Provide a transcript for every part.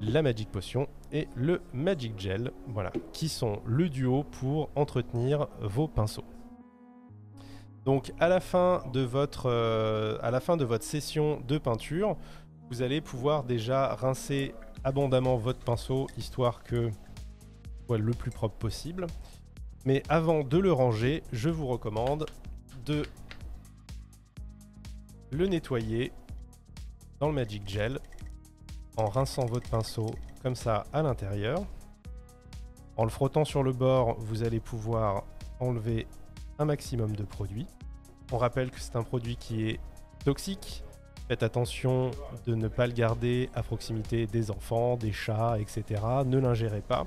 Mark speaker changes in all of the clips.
Speaker 1: la Magic Potion et le Magic Gel, voilà, qui sont le duo pour entretenir vos pinceaux. Donc à la fin de votre, euh, à la fin de votre session de peinture, vous allez pouvoir déjà rincer abondamment votre pinceau, histoire que soit le plus propre possible. Mais avant de le ranger, je vous recommande de le nettoyer dans le Magic Gel en rinçant votre pinceau comme ça à l'intérieur. En le frottant sur le bord, vous allez pouvoir enlever un maximum de produit. On rappelle que c'est un produit qui est toxique. Faites attention de ne pas le garder à proximité des enfants, des chats, etc. Ne l'ingérez pas.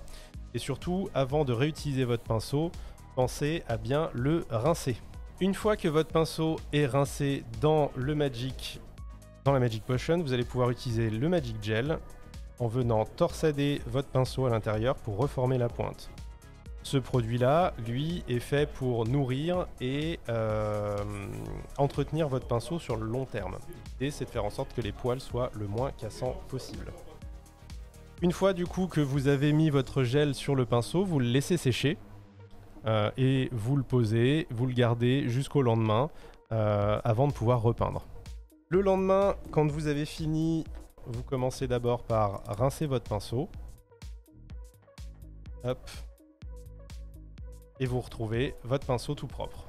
Speaker 1: Et surtout, avant de réutiliser votre pinceau, pensez à bien le rincer. Une fois que votre pinceau est rincé dans le Magic, dans la Magic Potion, vous allez pouvoir utiliser le Magic Gel en venant torsader votre pinceau à l'intérieur pour reformer la pointe. Ce produit-là, lui, est fait pour nourrir et euh, entretenir votre pinceau sur le long terme. L'idée, c'est de faire en sorte que les poils soient le moins cassants possible. Une fois du coup que vous avez mis votre gel sur le pinceau, vous le laissez sécher euh, et vous le posez, vous le gardez jusqu'au lendemain euh, avant de pouvoir repeindre. Le lendemain, quand vous avez fini, vous commencez d'abord par rincer votre pinceau. Et vous retrouvez votre pinceau tout propre.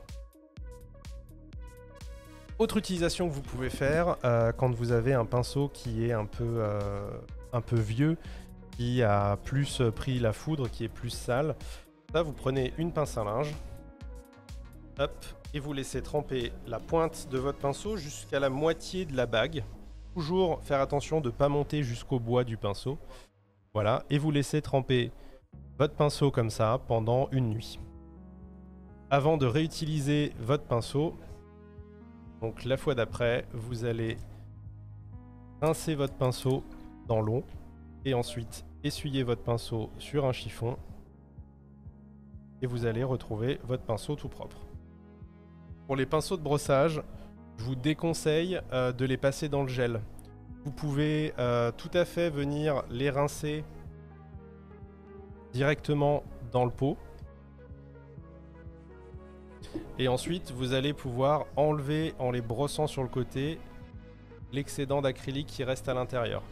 Speaker 1: Autre utilisation que vous pouvez faire euh, quand vous avez un pinceau qui est un peu, un peu vieux, qui a plus pris la foudre, qui est plus sale, vous prenez une pince à linge, et vous laissez tremper la pointe de votre pinceau jusqu'à la moitié de la bague. Toujours faire attention de ne pas monter jusqu'au bois du pinceau. Voilà, et vous laissez tremper votre pinceau comme ça pendant une nuit. Avant de réutiliser votre pinceau, donc la fois d'après, vous allez rincer votre pinceau dans l'eau et ensuite essuyer votre pinceau sur un chiffon et vous allez retrouver votre pinceau tout propre. Pour les pinceaux de brossage, je vous déconseille euh, de les passer dans le gel. Vous pouvez euh, tout à fait venir les rincer directement dans le pot. Et ensuite, vous allez pouvoir enlever en les brossant sur le côté l'excédent d'acrylique qui reste à l'intérieur.